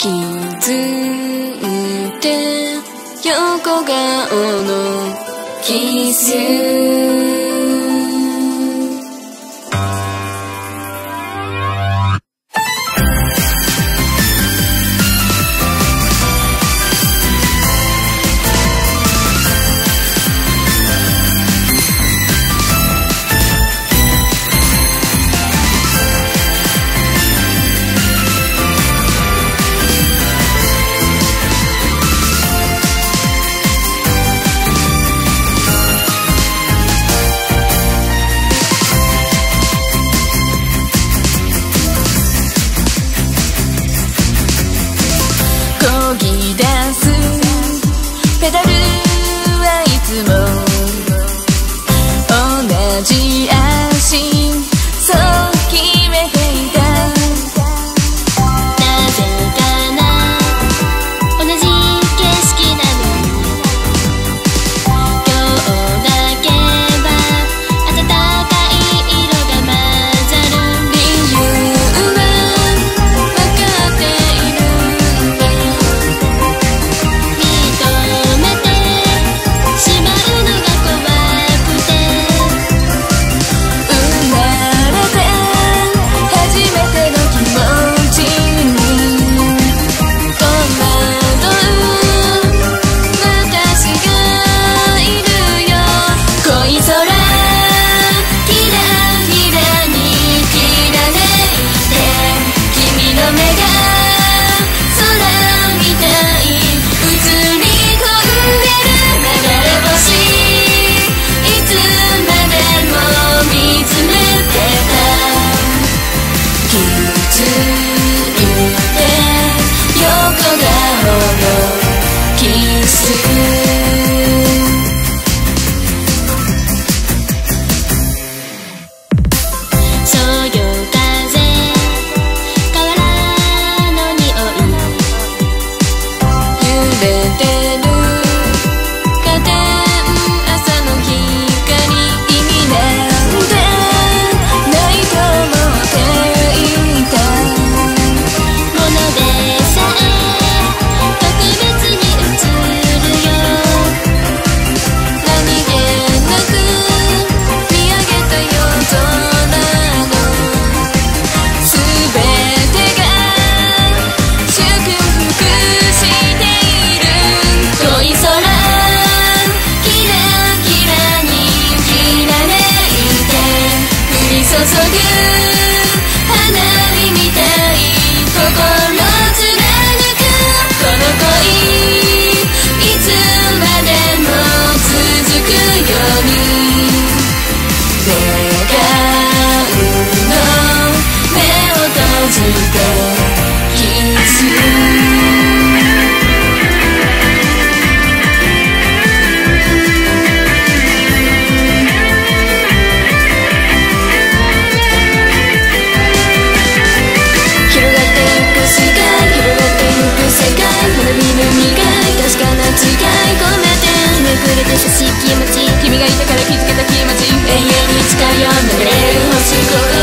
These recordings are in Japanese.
気づいて横顔のキス。優しい気持ち。君がいたから気づけた気持ち。永遠に近寄いよくれる星空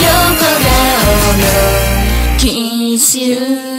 横顔の禁止